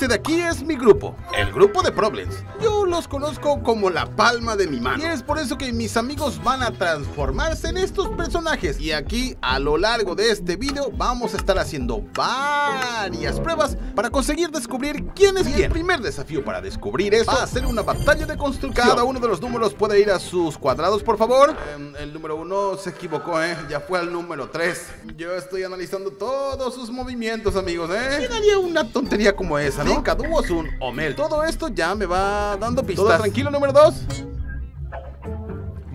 Este de aquí es mi grupo, el grupo de Problems. Los conozco como la palma de mi mano. Y es por eso que mis amigos van a transformarse en estos personajes. Y aquí, a lo largo de este video, vamos a estar haciendo varias pruebas para conseguir descubrir quién es quién. El primer desafío para descubrir eso va a ser una batalla de construcción. Cada uno de los números puede ir a sus cuadrados, por favor. Em, el número uno se equivocó, ¿eh? Ya fue al número 3. Yo estoy analizando todos sus movimientos, amigos, ¿eh? ¿Quién haría una tontería como esa, no? Cadu es un Omel. Todo esto ya me va dando pistas. ¿Todo tranquilo, número 2?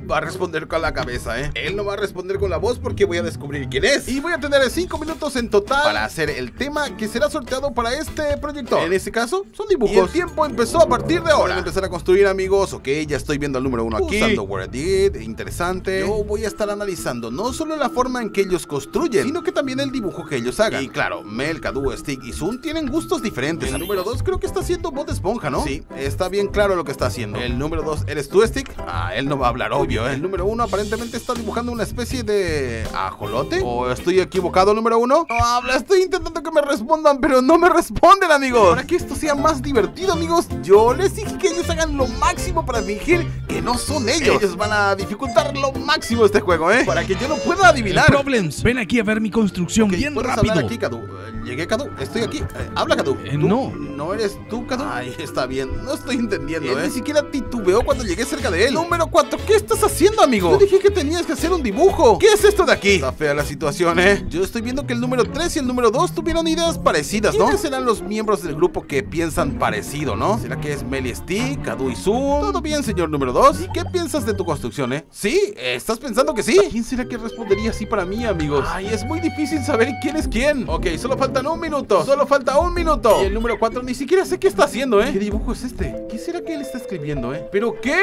Va a responder con la cabeza, ¿eh? Él no va a responder con la voz porque voy a descubrir quién es. Y voy a tener 5 minutos en total para hacer el tema que será sorteado para este proyecto. En este caso, son dibujos. Y el tiempo empezó a partir de ahora. Voy a empezar a construir, amigos. Ok, ya estoy viendo el número uno aquí. Usando Word Did, interesante. Yo voy a estar analizando no solo la forma en que ellos construyen, sino que también el dibujo que ellos hagan. Y claro, Mel, Kadu, Stick y Sun tienen gustos diferentes. El número 2 creo que está haciendo Bot Esponja, ¿no? Sí, está bien claro lo que está haciendo. El número 2, ¿eres tú, Stick? Ah, él no va a hablar, obvio. El número uno aparentemente está dibujando una especie de ajolote. ¿O estoy equivocado, número uno? No habla, estoy intentando que me respondan, pero no me responden, amigos. Para que esto sea más divertido, amigos, yo les dije que ellos hagan lo máximo para fingir que no son ellos. Ellos van a dificultar lo máximo este juego, ¿eh? Para que yo no pueda adivinar. Problems, ven aquí a ver mi construcción bien rápido. Hablar aquí, Cadu. Llegué, Cadu. Estoy aquí. Eh, habla, Cadu. Eh, no. ¿No eres tú, Cadu? Ay, está bien. No estoy entendiendo, ¿eh? Ni siquiera titubeó cuando llegué cerca de él. Número 4, ¿qué estás haciendo, amigo? Yo dije que tenías que hacer un dibujo. ¿Qué es esto de aquí? Está fea la situación, ¿eh? Yo estoy viendo que el número 3 y el número 2 tuvieron ideas parecidas, ¿no? ¿Quiénes serán los miembros del grupo que piensan parecido, no? ¿Será que es Meli Stick, Cadu y Zoom? ¿Todo bien, señor número 2? ¿Y qué piensas de tu construcción, eh? ¿Sí? ¿Estás pensando que sí? quién será que respondería así para mí, amigos? Ay, es muy difícil saber quién es quién. Ok, solo faltan un minuto. Solo falta un minuto. Y el número 4 ni siquiera sé qué está haciendo, ¿eh? ¿Qué dibujo es este? ¿Qué será que él está escribiendo, eh? ¿Pero qué?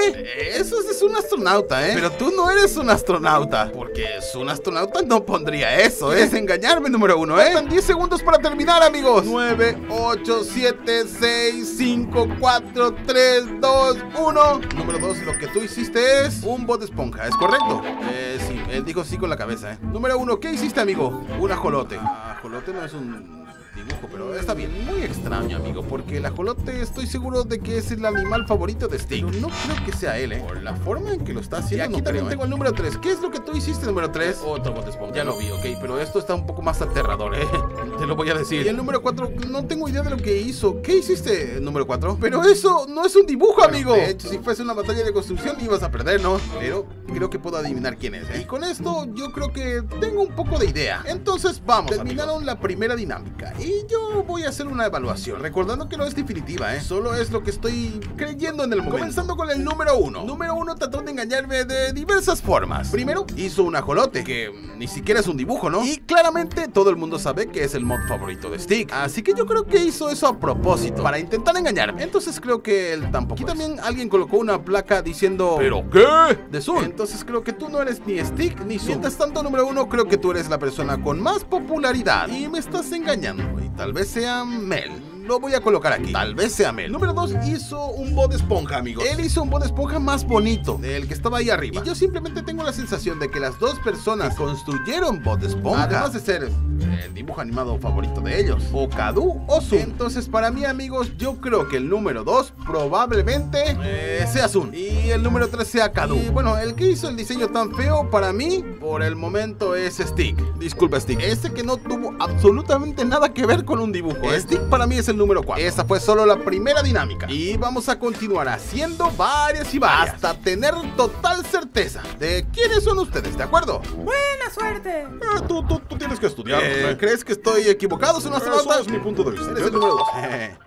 Eso es un astronauta, ¿eh? Pero tú no eres un astronauta. Porque es un astronauta no pondría eso, ¿eh? Es engañarme, número uno, ¿eh? Faltan 10 segundos para terminar, amigos. 9, 8, 7, 6, 5, 4, 3, 2, 1. Número 2, lo que tú hiciste es un bot de esponja, ¿es correcto? Eh, sí, él dijo sí con la cabeza, ¿eh? Número 1, ¿qué hiciste, amigo? Un ajolote. Ah, ajolote no es un dibujo, pero está bien, muy extraño, amigo, porque el ajolote estoy seguro de que es el animal favorito de Stick. no creo que sea él, ¿eh? Por la forma en que lo está haciendo. Y aquí también tengo ¿eh? el número 3. ¿Qué es lo que tú hiciste, número 3? Otro bote esponja. Ya lo vi, ok, pero esto está un poco más aterrador, ¿eh? Te lo voy a decir. Y el número 4, no tengo idea de lo que hizo. ¿Qué hiciste, número 4? Pero eso no es un dibujo, amigo. De hecho, si fuese una batalla de construcción, ibas a perder, ¿no? Pero creo que puedo adivinar quién es, ¿eh? Y con esto, yo creo que tengo un poco de idea. Entonces, vamos. Terminaron la primera dinámica. Y yo voy a hacer una evaluación, recordando que no es definitiva, ¿eh? Solo es lo que estoy creyendo en el momento. Comenzando con el número uno. Número uno trató de engañarme de diversas formas. Primero, hizo un ajolote, que ni siquiera es un dibujo, ¿no? Y claramente todo el mundo sabe que es el mod favorito de Stick. Así que yo creo que hizo eso a propósito, para intentar engañarme. Entonces creo que él tampoco. Aquí también alguien colocó una placa diciendo... ¿Pero qué? De Zoom. Entonces creo que tú no eres ni Stick ni Zoom. Mientras tanto, número uno, creo que tú eres la persona con más popularidad. Y me estás engañando. Y tal vez sea Mel lo voy a colocar aquí. Tal vez sea Mel. Número 2 hizo un bot esponja, amigos. Él hizo un bot esponja más bonito del que estaba ahí arriba. Y yo simplemente tengo la sensación de que las dos personas construyeron bot esponja, además de ser el dibujo animado favorito de ellos, o Kadu o Sun. Entonces, para mí, amigos, yo creo que el número 2 probablemente eh, sea Sun. Y el número 3 sea Kadu. Y bueno, el que hizo el diseño tan feo para mí, por el momento, es Stick. Disculpa, Stick. Ese que no tuvo absolutamente nada que ver con un dibujo. ¿eh? Stick para mí es el número 4. Esa fue solo la primera dinámica. Y vamos a continuar haciendo varias y varias. Hasta tener total certeza de quiénes son ustedes, ¿de acuerdo? Buena suerte. Ah, tú, tú, tú, tienes que estudiar. Eh, ¿Crees que estoy equivocado, son astronauta? es mi punto de vista. Eres el número 2.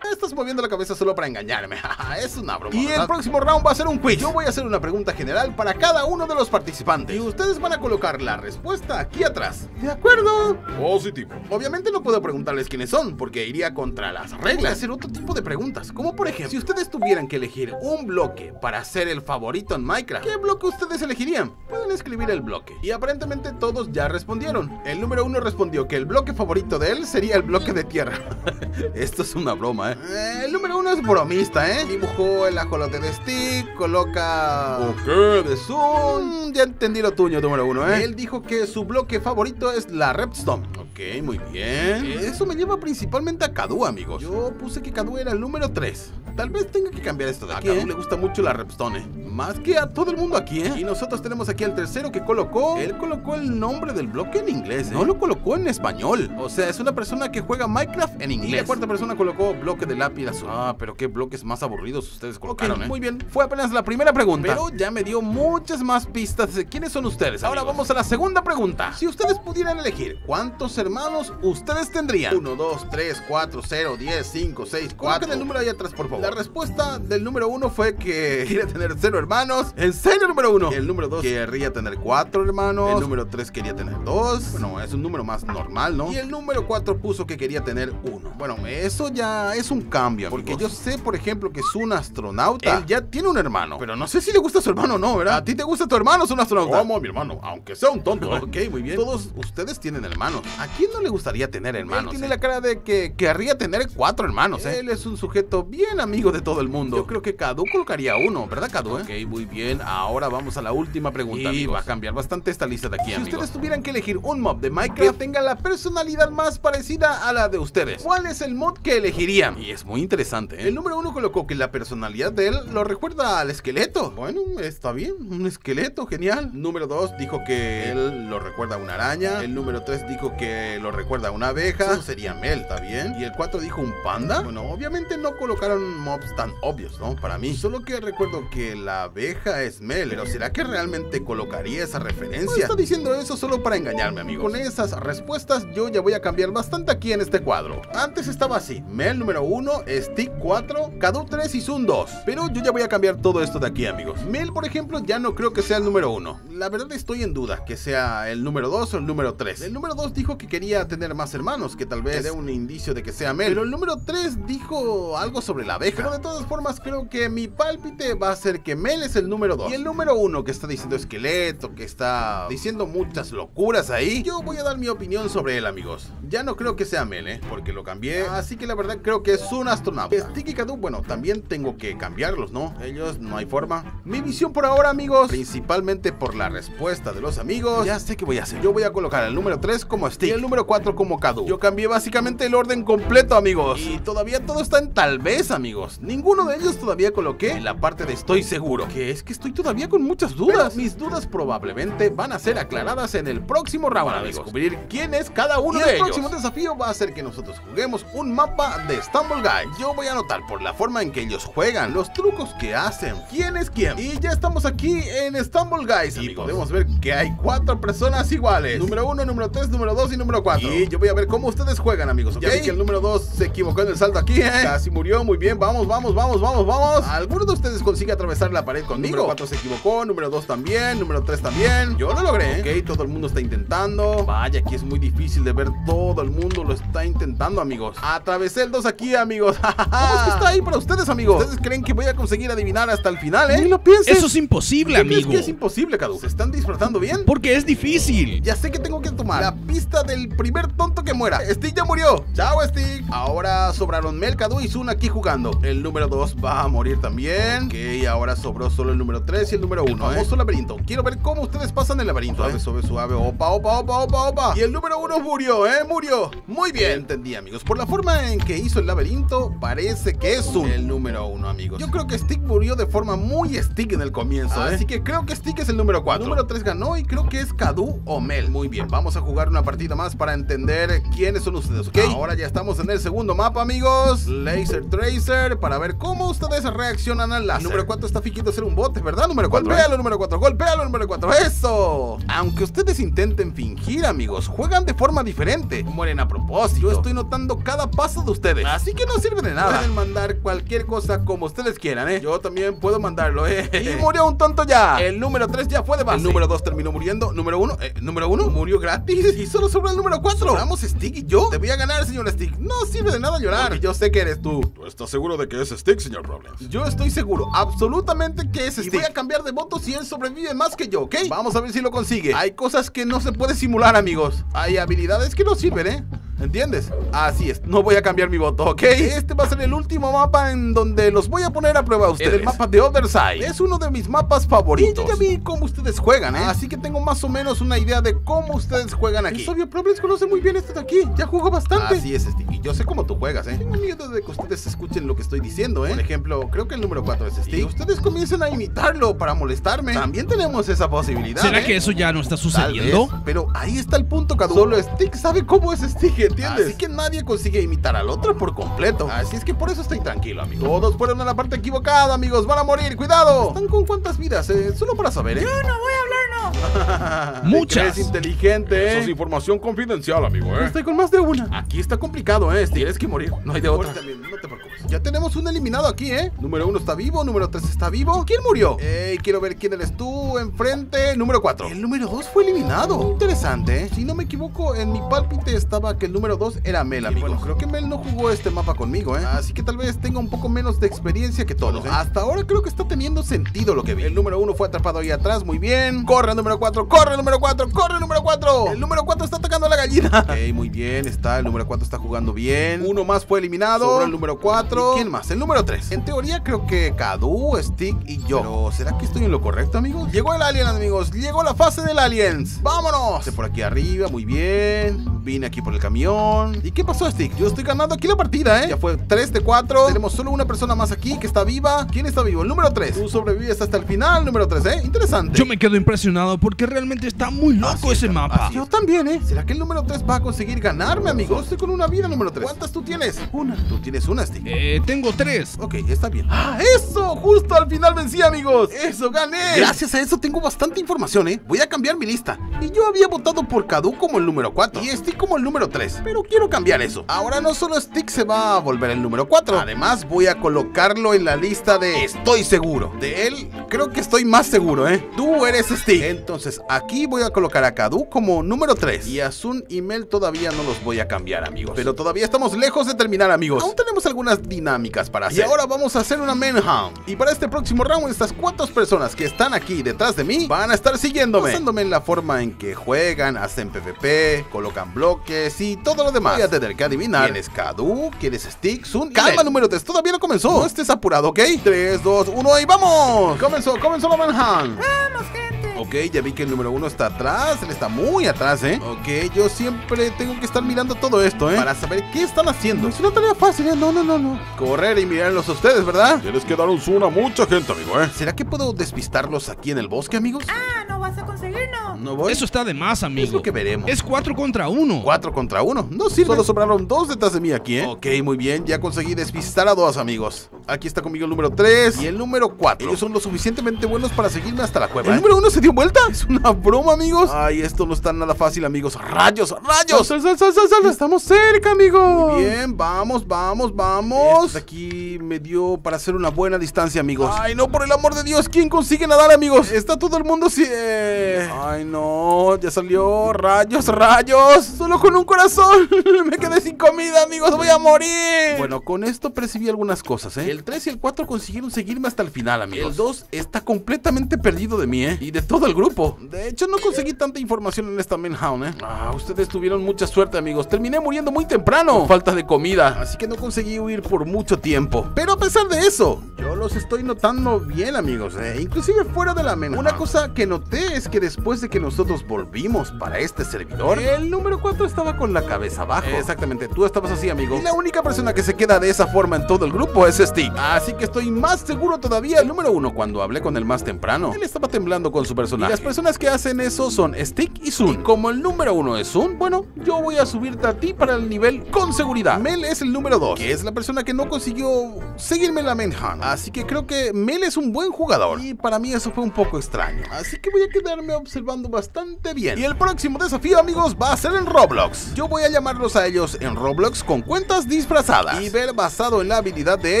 Estás moviendo la cabeza solo para engañarme. es una broma. Y el próximo round va a ser un quiz. Yo voy a hacer una pregunta general para cada uno de los participantes. Y ustedes van a colocar la respuesta aquí atrás. ¿De acuerdo? Positivo. Obviamente no puedo preguntarles quiénes son, porque iría contra las reglas. hacer otro tipo de preguntas. Como por ejemplo, si ustedes tuvieran que elegir un bloque para ser el favorito en Minecraft, ¿qué bloque ustedes elegirían? Pueden escribir el bloque. Y aparentemente todos ya respondieron. El número uno respondió que el bloque favorito de él sería el bloque de tierra. Esto es una broma, ¿eh? ¿eh? El número uno es bromista, ¿eh? Dibujó el ajolote de Stick, coloca... ¿Qué? De Zoom. Mm, ya entendí lo tuyo, número uno, ¿eh? Él dijo que su bloque favorito es la Redstone. Ok, muy bien. Eso me lleva principalmente a Kadu, amigos. Yo puse que Kadu era el número 3. Tal vez tenga que cambiar esto de aquí. A le gusta mucho la Repstone. Más que a todo el mundo aquí, ¿eh? Y nosotros tenemos aquí al tercero que colocó. Él colocó el nombre del bloque en inglés. ¿eh? No lo colocó en español. O sea, es una persona que juega Minecraft en inglés. Y la cuarta persona colocó bloque de lápiz azul. Ah, pero qué bloques más aburridos ustedes colocaron, ¿eh? Muy bien. Fue apenas la primera pregunta. Pero ya me dio muchas más pistas de quiénes son ustedes. Ahora vamos a la segunda pregunta. Si ustedes pudieran elegir cuántos hermanos ustedes tendrían. 1, 2, 3, 4, 0, 10, 5, 6, 4. Coloquen el número ahí atrás, por favor. La respuesta del número 1 fue que quería tener 0 hermanos. ¿En serio, número 1? El número 2 querría tener 4 hermanos. El número 3 quería tener 2. Bueno, es un número más normal, ¿no? Y el número 4 puso que quería tener 1. Bueno, eso ya es un cambio. Porque yo sé, por ejemplo, que es un astronauta. Él ya tiene un hermano. Pero no sé si le gusta a su hermano o no, ¿verdad? ¿A ti te gusta tu hermano es un astronauta? Como mi hermano, aunque sea un tonto. ok, muy bien. Todos ustedes tienen hermanos. ¿A quién no le gustaría tener hermanos? Él tiene la cara de que querría tener cuatro hermanos, ¿eh? Él es un sujeto bien amigo de todo el mundo. Yo creo que Cadu colocaría uno, ¿verdad, Cadu? Eh? Ok, muy bien. Ahora vamos a la última pregunta, y va a cambiar bastante esta lista de aquí, si ustedes tuvieran que elegir un mob de Minecraft que tenga la personalidad más parecida a la de ustedes, ¿cuál es el mod que elegirían? Y es muy interesante, ¿eh? El número uno colocó que la personalidad de él lo recuerda al esqueleto. Bueno, está bien, un esqueleto, genial. Número dos dijo que él lo recuerda a una araña. El número tres dijo que lo recuerda a una abeja. Eso sería Mel, ¿está bien? Y el cuatro dijo un panda. Bueno, obviamente no colocaron mobs tan obvios, ¿no? Para mí. Solo que recuerdo que la abeja es Mel. Pero ¿será que realmente colocaría esa referencia? está diciendo eso solo para engañarme, amigo. Con esas respuestas yo ya voy a cambiar bastante aquí en este cuadro. Antes estaba así. Mel número uno, Stick 4, Cadu 3 y Zoom 2. Pero yo ya voy a cambiar todo esto de aquí, amigos. Mel, por ejemplo, ya no creo que sea el número uno. La verdad estoy en duda que sea el número 2 o el número 3. El número 2 dijo que quería tener más hermanos, que tal vez dé un indicio de que sea Mel. Pero el número 3 dijo algo sobre la abeja. Pero de todas formas creo que mi pálpite va a ser que Mel es el número 2. Y el número 1 que está diciendo esqueleto, que está diciendo muchas locuras ahí. Yo voy a dar mi opinión sobre él, amigos. Ya no creo que sea Mel, ¿eh? Porque lo cambié. Así que la verdad creo que es un astronauta. Sticky y Kadu, bueno, también tengo que cambiarlos, ¿no? Ellos no hay forma. Mi visión por ahora, amigos, principalmente por la respuesta de los amigos, ya sé qué voy a hacer. Yo voy a colocar el número 3 como Stick y el número 4 como Kadu. Yo cambié básicamente el orden completo, amigos. Y todavía todo está en tal vez, amigos. Ninguno de ellos todavía coloqué en la parte de estoy seguro. Que es que estoy todavía con muchas dudas. mis dudas probablemente van a ser aclaradas en el próximo round, para descubrir quién es cada uno de ellos. El próximo desafío va a ser que nosotros juguemos un mapa de Stumble Guys. Yo voy a anotar por la forma en que ellos juegan, los trucos que hacen, quién es quién. Y ya estamos aquí en Stumble Guys, y podemos ver que hay cuatro personas iguales. Número uno, número tres, número dos y número cuatro. Y yo voy a ver cómo ustedes juegan, amigos. Ya vi que el número dos se equivocó en el salto aquí, ¿eh? Casi murió, muy bien. Vamos, vamos, vamos, vamos, vamos. ¿Alguno de ustedes consigue atravesar la pared conmigo? Número cuatro se equivocó, número dos también, número tres también. Yo lo logré, ¿eh? Ok, todo el mundo está intentando. Vaya, aquí es muy difícil de ver. Todo el mundo lo está intentando, amigos. Atravesé el dos aquí, amigos. ¿Cómo es que está ahí para ustedes, amigos? ¿Ustedes creen que voy a conseguir adivinar hasta el final, eh? Ni lo pienses. Eso es imposible, amigo. que es imposible, Cadu? ¿Se están disfrutando bien? Porque es difícil. Ya sé que tengo que tomar la pista del primer tonto que muera. Stick ya murió. Chao, Stick. Ahora sobraron Mel, Cadu y Zun aquí jugando. El número 2 va a morir también. Ok, ahora sobró solo el número 3 y el número 1. El famoso laberinto. Quiero ver cómo ustedes pasan el laberinto. Suave, ¿eh? suave, suave. Opa, opa, opa, opa, opa. Y el número 1 murió, ¿eh? Murió. Muy bien. Entendí, amigos. Por la forma en que hizo el laberinto, parece que es un el número 1, amigos. Yo creo que Stick murió de forma muy Stick en el comienzo, ¿eh? Así que creo que Stick es el número 4. El número 3 ganó y creo que es Cadu o Mel. Muy bien, vamos a jugar una partida más para entender quiénes son ustedes, ¿ok? Ahora ya estamos en el segundo mapa, amigos. Laser Tracer, para ver cómo ustedes reaccionan al láser. Número 4 está fingiendo ser un bote, ¿verdad? Número 4. Golpéalo, número 4. Golpéalo, número 4. ¡Eso! Aunque ustedes intenten fingir, amigos, juegan de forma diferente. Mueren a propósito. Yo estoy notando cada paso de ustedes. Así que no sirve de nada. Pueden mandar cualquier cosa como ustedes quieran, ¿eh? Yo también puedo mandarlo, ¿eh? Y murió un tonto ya. El número 3 ya fue de base. El número 2 terminó muriendo. Número 1, eh, número 1 murió gratis. Y solo sobre el número 4. Vamos, Stick y yo. Te voy a ganar, señor Stick. No sirve de nada llorar. Porque yo sé que eres tú. ¿Tú estás seguro de que es Stick, señor Problems? Yo estoy seguro, absolutamente que es Stick. Y voy a cambiar de voto si él sobrevive más que yo, ¿ok? Vamos a ver si lo consigue. Hay cosas que no se puede simular, amigos. Hay habilidades que no sirven, ¿eh? ¿Entiendes? Así es, no voy a cambiar mi voto, ¿ok? Este va a ser el último mapa en donde los voy a poner a prueba a ustedes. El mapa de Other Side. Es uno de mis mapas favoritos. Y yo ya vi cómo ustedes juegan, ¿eh? Así que tengo más o menos una idea de cómo ustedes juegan aquí. Sobio Problems conoce muy bien este de aquí, ya jugó bastante. Así es, Steve, y yo sé cómo tú juegas, ¿eh? Tengo miedo de que ustedes escuchen lo que estoy diciendo, ¿eh? Por ejemplo, creo que el número 4 es Steve. Y ustedes comiencen a imitarlo para molestarme. También tenemos esa posibilidad. ¿Será ¿eh? que eso ya no está sucediendo? pero ahí está el punto, cada Solo Stick sabe cómo es Stick, ¿entiendes? Así que nadie consigue imitar al otro por completo. Así es que por eso estoy tranquilo, amigo. Todos fueron a la parte equivocada, amigos. Van a morir, cuidado. ¿Están con cuántas vidas? Eh? Solo para saber, ¿eh? Yo no voy a hablar, no. Muchas. Es inteligente, Eso es información confidencial, amigo, ¿eh? Estoy con más de una. Aquí está complicado, ¿eh? Tienes que morir. No hay de otra. También, no te preocupes. Ya tenemos un eliminado aquí, ¿eh? Número uno está vivo, número tres está vivo. ¿Quién murió? Ey, quiero ver quién eres tú enfrente. Número cuatro. El número dos fue eliminado. Interesante, ¿eh? Si no me equivoco, en mi pálpite estaba que el número dos era Mel, amigo. Bueno, creo que Mel no jugó este mapa conmigo, ¿eh? Así que tal vez tenga un poco menos de experiencia que todos. ¿eh? Hasta ahora creo que está teniendo sentido lo que vi. El número uno fue atrapado ahí atrás, muy bien. Corre número cuatro, corre número cuatro, corre número cuatro. El número cuatro está atacando a la gallina. Ok, muy bien, está. El número cuatro está jugando bien. Uno más fue eliminado. El número cuatro. ¿Quién más? El número tres. En teoría creo que Cadu, Stick y yo. Pero ¿será que estoy en lo correcto, amigos? Llegó el alien, amigos. Llegó la fase del aliens. Vámonos. De por aquí arriba, muy bien. Vine aquí por el camión. ¿Y qué pasó, Stick? Yo estoy ganando aquí la partida, ¿eh? Ya fue 3 de 4. Tenemos solo una persona más aquí que está viva. ¿Quién está vivo? El número 3. Tú sobrevives hasta el final, número 3, ¿eh? Interesante. Yo me quedo impresionado porque realmente está muy loco Así ese está, mapa. así. Yo también, ¿eh? ¿Será que el número 3 va a conseguir ganarme, amigo? Yo estoy con una vida, número 3. ¿Cuántas tú tienes? Una. Tú tienes una, Stick. Eh, tengo tres. Ok, está bien. ¡Ah, eso! Justo al final vencí, amigos. ¡Eso, gané! Gracias a eso tengo bastante información, ¿eh? Voy a cambiar mi lista. Y yo había votado por Cadu como el número 4 y Stick como el número 3. Pero quiero cambiar eso. Ahora no solo Stick se va a volver el número 4. Además, voy a colocarlo en la lista de estoy seguro. De él, creo que estoy más seguro, ¿eh? Tú eres Stick. Entonces, aquí voy a colocar a Cadu como número 3. Y a Sun y Mel todavía no los voy a cambiar, amigos. Pero todavía estamos lejos de terminar, amigos. Aún tenemos algunas dinámicas para hacer. Y ahora vamos a hacer una Manhunt. Y para este próximo round, estas cuatro personas que están aquí detrás de mí van a estar siguiéndome. Basándome en la forma en que juegan, hacen PvP, colocan bloques y todo lo demás. Voy a tener que adivinar quién es Kadu, quién es Stick, Sun. Calma, número 3, todavía no comenzó. No estés apurado, ¿ok? 3, 2, 1 y vamos. Comenzó, comenzó la Manhunt. Vamos, gente. Ok, ya vi que el número uno está atrás, él está muy atrás, ¿eh? Ok, yo siempre tengo que estar mirando todo esto, ¿eh? Para saber qué están haciendo. Es una tarea fácil, ¿eh? No, no, no, no. Correr y mirarlos a ustedes, ¿verdad? Tienes que dar un zoom a mucha gente, amigo, ¿eh? ¿Será que puedo despistarlos aquí en el bosque, amigos? Ah, no vas a conseguirlo. No voy. Eso está de más, amigo. Es lo que veremos. Es 4 contra 1. Cuatro contra uno. No sirve. Solo sobraron dos detrás de mí aquí, ¿eh? Ok, muy bien. Ya conseguí despistar a dos, amigos. Aquí está conmigo el número 3 y el número 4. Ellos son lo suficientemente buenos para seguirme hasta la cueva. ¿El ¿eh? número 1 se dio vuelta? Es una broma, amigos. Ay, esto no está nada fácil, amigos. ¡Rayos, rayos! Sal, sal, sal, sal, sal. Estamos cerca, amigo. Muy bien, vamos, vamos, vamos. Este aquí me dio para hacer una buena distancia, amigos. Ay, no, por el amor de Dios, ¿quién consigue nadar, amigos? Está todo el mundo así. eh. Ay, no, ya salió. Rayos, rayos. Solo con un corazón. me quedé sin comida, amigos. Voy a morir. Bueno, con esto percibí algunas cosas, ¿eh? El 3 y el 4 consiguieron seguirme hasta el final, amigos. El 2 está completamente perdido de mí, ¿eh? Y de todo el grupo. De hecho, no conseguí tanta información en esta Manhunt, ¿eh? Ah, ustedes tuvieron mucha suerte, amigos. Terminé muriendo muy temprano. Falta de comida. Así que no conseguí huir por mucho tiempo. Pero a pesar de eso, yo los estoy notando bien, amigos. ¿eh? Inclusive fuera de la Manhunt. Una cosa que noté es que después de que nosotros volvimos para este servidor, el número 4 estaba con la cabeza abajo. Exactamente, tú estabas así, amigo. Y la única persona que se queda de esa forma en todo el grupo es Stick. Así que estoy más seguro todavía. El número 1, cuando hablé con él más temprano, él estaba temblando con su personaje. Y las personas que hacen eso son Stick y Sun. Y como el número 1 es Sun, bueno, yo voy a subirte a ti para el nivel con seguridad. Mel es el número 2, que es la persona que no consiguió seguirme en la Manhunt. Así que creo que Mel es un buen jugador. Y para mí eso fue un poco extraño. Así que voy a quedarme observando bastante bien. Y el próximo desafío, amigos, va a ser en Roblox. Yo voy a llamarlos a ellos en Roblox con cuentas disfrazadas. Y ver basado en la habilidad de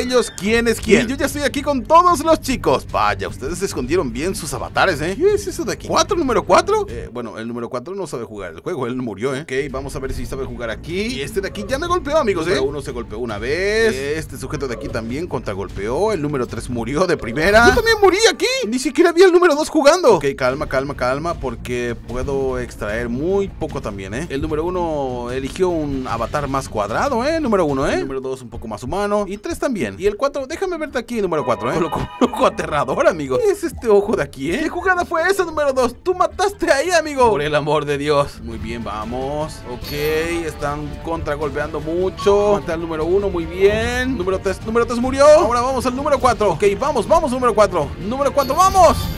ellos quién es quién. Y yo ya estoy aquí con todos los chicos. Vaya, ustedes escondieron bien sus avatares, ¿eh? ¿Qué es eso de aquí? ¿Cuatro número 4? Eh, bueno, el número 4 no sabe jugar el juego, él murió, ¿eh? Ok, vamos a ver si sabe jugar aquí. Y este de aquí ya me golpeó, amigos, ¿eh? Uno se golpeó una vez. Este sujeto de aquí también contragolpeó. El número 3 murió de primera. Yo también morí aquí. Ni siquiera vi al número 2 jugando. Ok, calma, calma, calma, porque puedo extraer muy poco también, ¿eh? El número 1 eligió un avatar más cuadrado, ¿eh? Número 1, ¿eh? El número 2 un poco más humano. Y 3 también. Y el 4, déjame verte aquí, número 4, ¿eh? Coloco un ojo aterrador, amigo. ¿Qué es este ojo de aquí, eh? ¿Qué jugada fue esa, número 2? Tú mataste ahí, amigo. Por el amor de Dios. Muy bien, vamos. Ok, están contragolpeando mucho. Mata al número 1, muy bien. Número 3, número 3 murió. Ahora vamos al número 4. Ok, vamos, vamos, número 4. Número 4, vamos.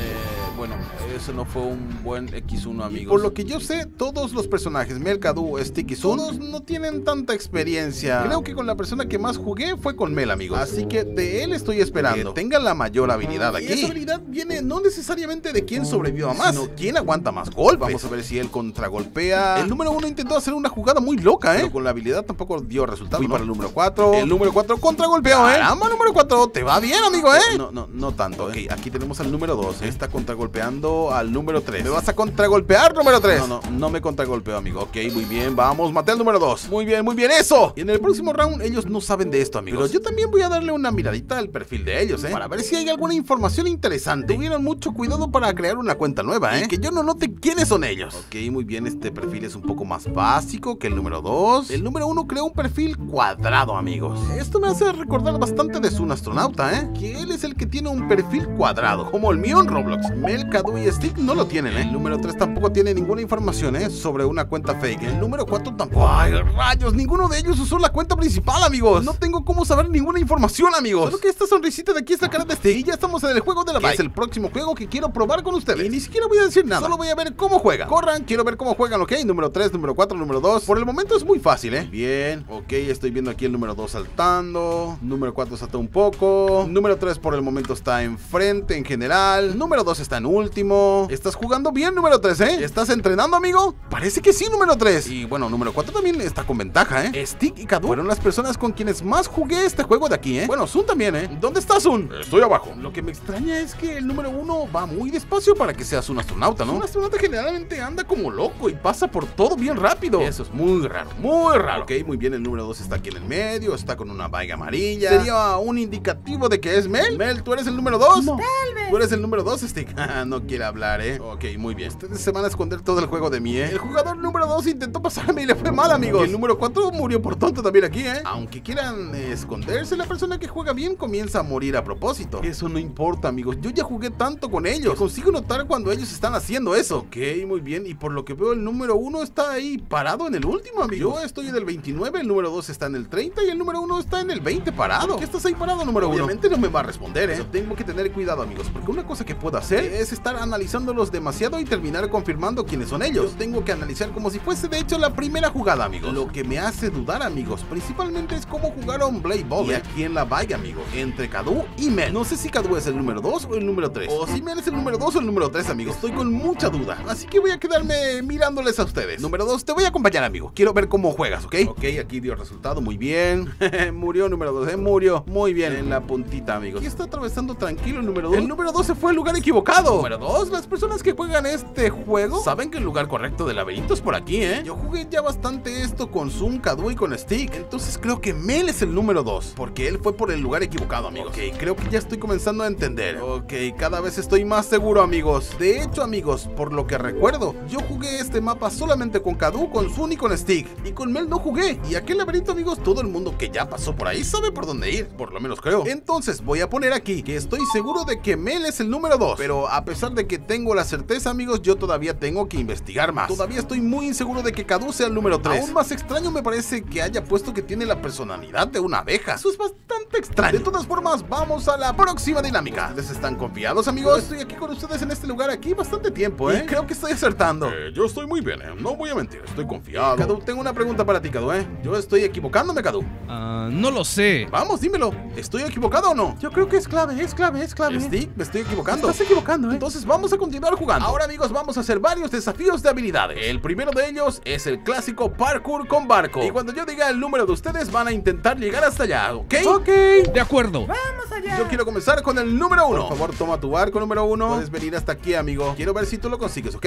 Eh, eso no fue un buen X1, amigos. Por lo que yo sé, todos los personajes, Melkadu, Sticky todos no tienen tanta experiencia. Creo que con la persona que más jugué fue con Mel, amigos. Así que de él estoy esperando. Que tenga la mayor habilidad aquí. Y esa habilidad viene no necesariamente de quién sobrevivió a más, sino quién aguanta más golpes. Vamos a ver si él contragolpea. El número uno intentó hacer una jugada muy loca, ¿eh? Pero con la habilidad tampoco dio resultado. Fui para el número 4. El número 4 contragolpeó, ¿eh? Caramba, número 4. Te va bien, amigo, ¿eh? No, no, no tanto. ¿eh? Ok, aquí tenemos al número 2. Está contragolpeando al número 3. ¿Me vas a contragolpear, número 3? No, no, no me contragolpeo, amigo. Ok, muy bien, vamos, maté al número 2. Muy bien, muy bien, eso. Y en el próximo round ellos no saben de esto, amigos. Pero yo también voy a darle una miradita al perfil de ellos, ¿eh? Para ver si hay alguna información interesante. Tuvieron mucho cuidado para crear una cuenta nueva, ¿eh? Y que yo no note quiénes son ellos. Ok, muy bien, este perfil es un poco más básico que el número 2. El número 1 creó un perfil cuadrado, amigos. Esto me hace recordar bastante de Sun Astronauta, ¿eh? Que él es el que tiene un perfil cuadrado, como el mío en Roblox. Mel, Kadu y Stick no lo tienen, ¿eh? El número 3 tampoco tiene ninguna información, ¿eh? Sobre una cuenta fake. El número 4 tampoco. ¡Ay, rayos! Ninguno de ellos usó la cuenta principal, amigos. No tengo cómo saber ninguna información, amigos. Solo que esta sonrisita de aquí es la cara de Stick. Y ya estamos en el juego de la bike. Es el próximo juego que quiero probar con ustedes. Y ni siquiera voy a decir nada. Solo voy a ver cómo juegan. Corran, quiero ver cómo juegan, ¿ok? Número 3, número 4, número 2. Por el momento es muy fácil, ¿eh? Bien, ok, estoy viendo aquí el número 2 saltando. Número 4 saltó un poco. Número 3 por el momento está enfrente en general. Número 2 está en último. Estás jugando bien, número 3, ¿eh? ¿Estás entrenando, amigo? Parece que sí, número 3. Y bueno, número 4 también está con ventaja, ¿eh? Stick y Kadu fueron las personas con quienes más jugué este juego de aquí, ¿eh? Bueno, Sun también, ¿eh? ¿Dónde está Sun? Estoy abajo. Lo que me extraña es que el número 1 va muy despacio para que seas un astronauta, ¿no? Un astronauta generalmente anda como loco y pasa por todo bien rápido. Eso es muy raro, muy raro. Ok, muy bien, el número 2 está aquí en el medio, está con una vaiga amarilla. ¿Sería un indicativo de que es Mel? Mel, ¿tú eres el número 2? Tal vez. Tú eres el número 2, Stick. Ah, no quiere hablar, ¿eh? Ok, muy bien. Ustedes se van a esconder todo el juego de mí, ¿eh? El jugador número 2 intentó pasarme y le fue mal, amigos. Y el número 4 murió por tonto también aquí, ¿eh? Aunque quieran eh, esconderse, la persona que juega bien comienza a morir a propósito. Eso no importa, amigos. Yo ya jugué tanto con ellos. Consigo notar cuando ellos están haciendo eso. Ok, muy bien. Y por lo que veo, el número 1 está ahí parado en el último, amigo. Yo estoy en el 29, el número 2 está en el 30 y el número 1 está en el 20 parado. ¿Por qué estás ahí parado, número 1? Obviamente no me va a responder, ¿eh? Tengo que tener cuidado, amigos, porque una cosa que puedo hacer es estar analizándolos demasiado y terminar confirmando quiénes son ellos. Yo tengo que analizar como si fuese de hecho la primera jugada, amigos. Lo que me hace dudar, amigos, principalmente es cómo jugaron Blade Ball. Y aquí en la valla, amigos, entre Kadu y Mel. No sé si Kadu es el número 2 o el número 3. O si Mel es el número 2 o el número 3, amigos. Estoy con mucha duda. Así que voy a quedarme mirándoles a ustedes. Número 2, te voy a acompañar, amigo. Quiero ver cómo juegas, ¿ok? Ok, aquí dio resultado. Muy bien. murió número 2, ¿eh? Murió. Muy bien. En la puntita, amigos. Aquí está atravesando tranquilo el número 2. El número 2 se fue al lugar equivocado. Número 2, las personas que juegan este juego saben que el lugar correcto del laberinto es por aquí, ¿eh? Yo jugué ya bastante esto con Zoom, Kadu y con Stick. Entonces creo que Mel es el número 2. Porque él fue por el lugar equivocado, amigos. Ok, creo que ya estoy comenzando a entender. Ok, cada vez estoy más seguro, amigos. De hecho, amigos, por lo que recuerdo, yo jugué este mapa solamente con Kadu, con Sun y con Stick. Y con Mel no jugué. Y aquel laberinto, amigos, todo el mundo que ya pasó por ahí sabe por dónde ir. Por lo menos creo. Entonces voy a poner aquí que estoy seguro de que Mel es el número 2. Pero a pesar de que tengo la certeza, amigos, yo todavía tengo que investigar más. Todavía estoy muy inseguro de que Kadu sea el número 3. Aún más extraño me parece que haya puesto que tiene la personalidad de una abeja. Eso es bastante extraño. De todas formas, vamos a la próxima dinámica. ¿Les están confiados, amigos? Estoy aquí con ustedes en este lugar aquí bastante tiempo, ¿eh? Y creo que estoy acertando. Eh, yo estoy muy bien, ¿eh? No voy a mentir, estoy confiado. Kadu, tengo una pregunta para ti, Kadu, ¿eh? Yo estoy equivocándome, Kadu. Ah, no lo sé. Vamos, dímelo. ¿Estoy equivocado o no? Yo creo que es clave, es clave, es clave. Stick, me estoy equivocando. Estás equivocando, ¿eh? Entonces vamos a continuar jugando. Ahora, amigos, vamos a hacer varios desafíos de habilidades. El primero de ellos es el clásico parkour con barco. Y cuando yo diga el número de ustedes, van a intentar llegar hasta allá, ¿ok? Ok. De acuerdo. Vamos allá. Yo quiero comenzar con el número uno. Por favor, toma tu barco número uno. Puedes venir hasta aquí, amigo. Quiero ver si tú lo consigues, ¿ok?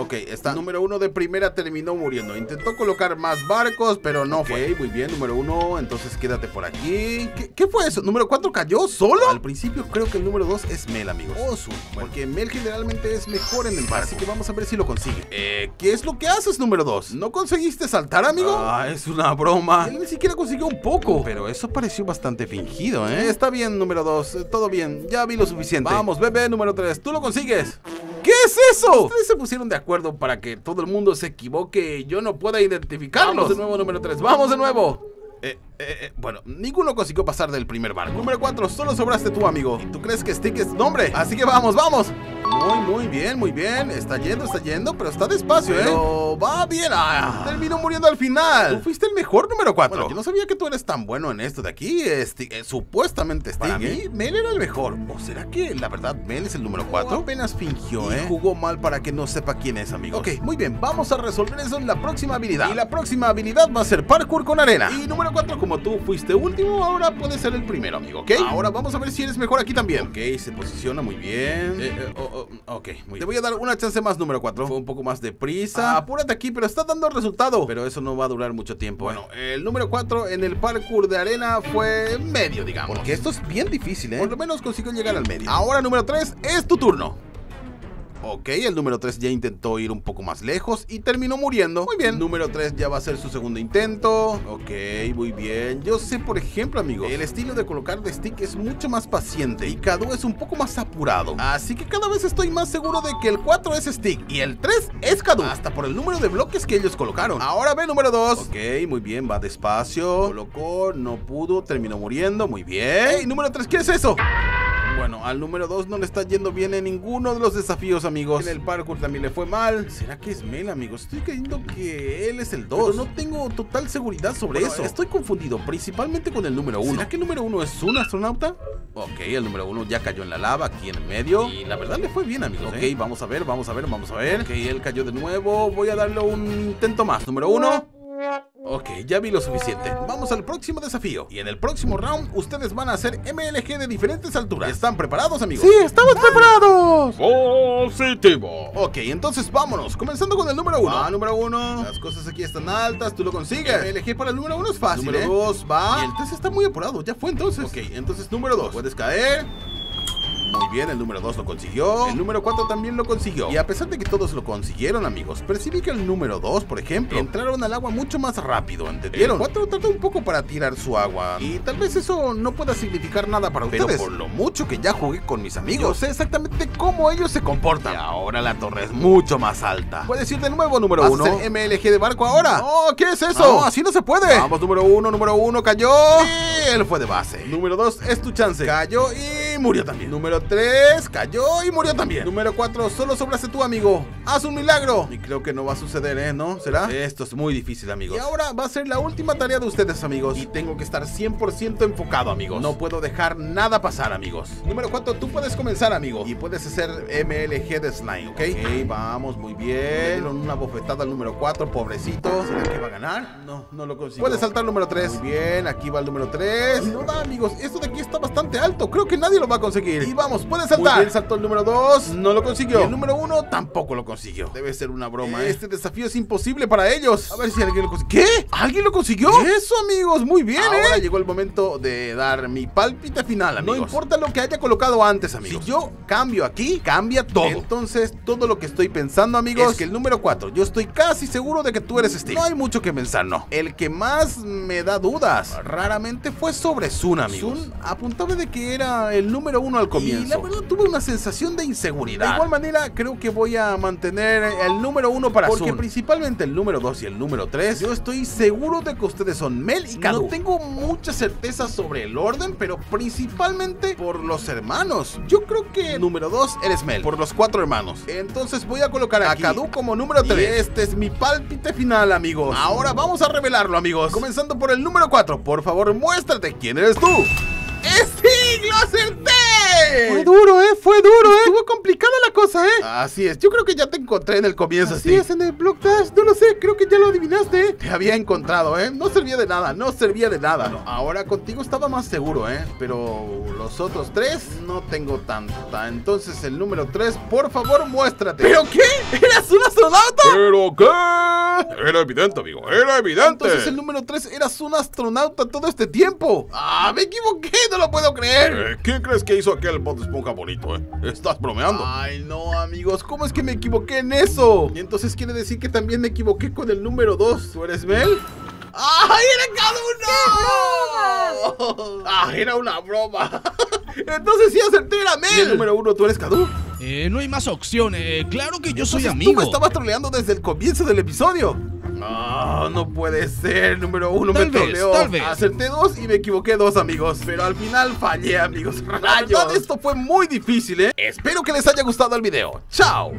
Ok, está. Número uno de primera terminó muriendo. Intentó colocar más barcos, pero no fue. Muy bien, número uno. Entonces quédate por aquí. ¿Qué, fue eso? ¿Número cuatro cayó solo? Al principio creo que el número dos es Mel, amigos. Oh, su. Porque Mel generalmente es mejor en el barco. Así que vamos a ver si lo consigue. Eh, ¿qué es lo que haces, número dos? ¿No conseguiste saltar, amigo? Ah, es una broma. Él ni siquiera consiguió un poco. Pero eso pareció bastante fingido, ¿eh? Está bien, número dos. Todo bien. Ya vi lo suficiente. Vamos, bebé, número tres. Tú lo consigues. ¿Qué es eso? Ustedes se pusieron de acuerdo para que todo el mundo se equivoque y yo no pueda identificarlos. Vamos de nuevo, número 3. Vamos de nuevo. Eh, eh, eh, bueno, ninguno consiguió pasar del primer barco. Número 4, solo sobraste tú, amigo. ¿Y tú crees que Stick es nombre? Así que vamos, vamos. Muy, muy bien, muy bien. Está yendo, está yendo, pero está despacio, ¿eh? va bien. Ah, terminó muriendo al final. Tú fuiste el mejor número 4. yo no sabía que tú eres tan bueno en esto de aquí. Stick, eh, supuestamente Stick. Para mí, ¿eh? Mel era el mejor. ¿O será que la verdad Mel es el número 4? apenas fingió, ¿eh? jugó mal para que no sepa quién es, amigo. Ok, muy bien. Vamos a resolver eso en la próxima habilidad. Y la próxima habilidad va a ser parkour con arena. Y número 4, como tú fuiste último, ahora puede ser el primero, amigo, ¿ok? Ahora vamos a ver si eres mejor aquí también. Ok, se posiciona muy bien. Eh, eh, oh, oh, ok, muy bien. Te voy a dar una chance más, número 4. Fue un poco más de prisa. Ah, apúrate aquí, pero está dando resultado. Pero eso no va a durar mucho tiempo. Bueno, el número 4 en el parkour de arena fue medio, digamos. Porque esto es bien difícil, ¿eh? Por lo menos consiguió llegar al medio. Ahora, número 3, es tu turno. Ok, el número 3 ya intentó ir un poco más lejos y terminó muriendo. Muy bien. Número 3 ya va a ser su segundo intento. Ok, muy bien. Yo sé, por ejemplo, amigos, el estilo de colocar de stick es mucho más paciente y Kadu es un poco más apurado. Así que cada vez estoy más seguro de que el 4 es stick y el 3 es Kadu. Hasta por el número de bloques que ellos colocaron. Ahora ve número 2. Ok, muy bien, va despacio. Colocó, no pudo, terminó muriendo. Muy bien. número 3, ¿qué es eso? Bueno, al número 2 no le está yendo bien en ninguno de los desafíos, amigos. En el parkour también le fue mal. ¿Será que es Mel, amigos? Estoy creyendo que él es el 2. Pero no tengo total seguridad sobre eso. Estoy confundido, principalmente con el número 1. ¿Será que el número 1 es un astronauta? Ok, el número 1 ya cayó en la lava aquí en el medio. Y la verdad le fue bien, amigos. Ok, ¿eh? vamos a ver, vamos a ver, vamos a ver. Ok, él cayó de nuevo. Voy a darle un intento más. Número 1. Ok, ya vi lo suficiente. Vamos al próximo desafío. Y en el próximo round, ustedes van a hacer MLG de diferentes alturas. ¿Están preparados, amigos? ¡Sí, estamos preparados! Positivo. Ok, entonces vámonos. Comenzando con el número uno. Ah, número uno. Las cosas aquí están altas, tú lo consigues. MLG para el número uno es fácil. Número ¿eh? dos, va. Y el test está muy apurado, ya fue entonces. Ok, entonces número dos. Puedes caer. Muy bien, el número 2 lo consiguió. El número 4 también lo consiguió. Y a pesar de que todos lo consiguieron, amigos, percibí que el número 2, por ejemplo, entraron al agua mucho más rápido, ¿entendieron? El 4 tardó un poco para tirar su agua. Y tal vez eso no pueda significar nada para ustedes. Pero por lo mucho que ya jugué con mis amigos, sé exactamente cómo ellos se comportan. Y ahora la torre es mucho más alta. Puedes ir de nuevo, número 1. MLG de barco ahora. Oh, ¿qué es eso? No, así no se puede. Vamos, número 1, número 1, cayó. Y él fue de base. Número 2, es tu chance. Cayó y murió también. Número 3 cayó y murió también. Número 4, solo sobraste tú, amigo. Haz un milagro. Y creo que no va a suceder, ¿eh? ¿No? ¿Será? Esto es muy difícil, amigos. Y ahora va a ser la última tarea de ustedes, amigos. Y tengo que estar 100% enfocado, amigos. No puedo dejar nada pasar, amigos. Número 4, tú puedes comenzar, amigo. Y puedes hacer MLG de slime, ¿ok? Ok, vamos, muy bien. una bofetada al número 4, pobrecito. ¿Será que va a ganar? No, no lo consigo. Puedes saltar al número 3. Muy bien, aquí va el número 3. No da, amigos. Esto de aquí está bastante alto. Creo que nadie lo va a conseguir. Y vamos, puede saltar. Muy bien, saltó el número 2, no lo consiguió. Y el número 1 tampoco lo consiguió. Debe ser una broma. ¿eh? Este desafío es imposible para ellos. A ver si alguien lo consiguió. ¿Qué? ¿Alguien lo consiguió? Eso, amigos, muy bien, Ahora ¿eh? llegó el momento de dar mi pálpita final, amigos. No importa lo que haya colocado antes, amigos. Si yo cambio aquí, cambia todo. Entonces, todo lo que estoy pensando, amigos, es que el número 4, yo estoy casi seguro de que tú eres Steve. No hay mucho que pensar, no. El que más me da dudas, raramente fue sobre Sun, amigos. Sun apuntaba de que era el número 1 al comienzo. Y la verdad tuve una sensación de inseguridad. De igual manera, creo que voy a mantener el número uno para Porque principalmente el número 2 y el número 3, yo estoy seguro de que ustedes son Mel y Kadu. No tengo mucha certeza sobre el orden, pero principalmente por los hermanos. Yo creo que número 2 eres Mel, por los cuatro hermanos. Entonces voy a colocar a Kadu como número 3. este es mi pálpite final, amigos. Ahora vamos a revelarlo, amigos. Comenzando por el número 4. Por favor, muéstrate quién eres tú. ¡Es acerté! Fue duro, ¿eh? Fue duro, ¿eh? Estuvo complicada la cosa ¿eh? Así es, yo creo que ya te encontré en el comienzo, Así es, en el Block Dash. No lo sé, creo que ya lo adivinaste. ¿eh? Te había encontrado, ¿eh? No servía de nada, no servía de nada. ahora contigo estaba más seguro, ¿eh? Pero los otros tres no tengo tanta. Entonces el número 3, por favor, muéstrate. ¿Pero qué? ¿Eras un astronauta? ¿Pero qué? Era evidente, amigo, era evidente. Entonces el número 3 eras un astronauta todo este tiempo. ¡Ah, me equivoqué! ¡No lo puedo creer! Eh, ¿Quién crees que hizo aquel bot de esponja bonito, eh? ¿Estás bromeando? Ay, no, amigos, ¿cómo es que me equivoqué en eso? Y entonces quiere decir que también me equivoqué con el número 2. ¿Tú eres Mel? ¡Ay, era Cadu! ¡No! ¡Ah, era una broma! Entonces sí acerté, era Mel. ¿Y el número 1 tú eres Cadu? Eh, no hay más opciones. Eh, claro que yo soy amigo. Tú me estabas troleando desde el comienzo del episodio. No, no puede ser. Número uno Tal me vez, troleó. tal vez. Acerté dos y me equivoqué dos, amigos. Pero al final fallé, amigos. La verdad, esto fue muy difícil, ¿eh? Espero que les haya gustado el video. ¡Chao!